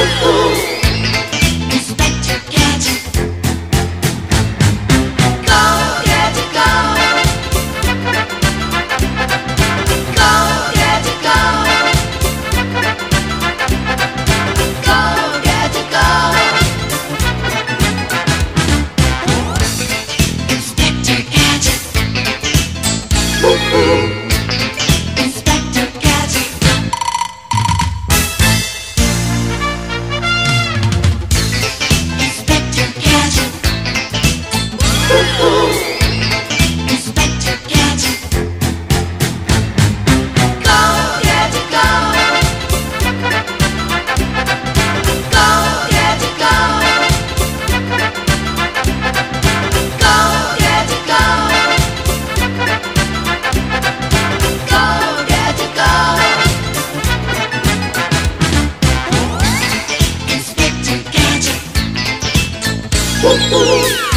Inspector Gadget.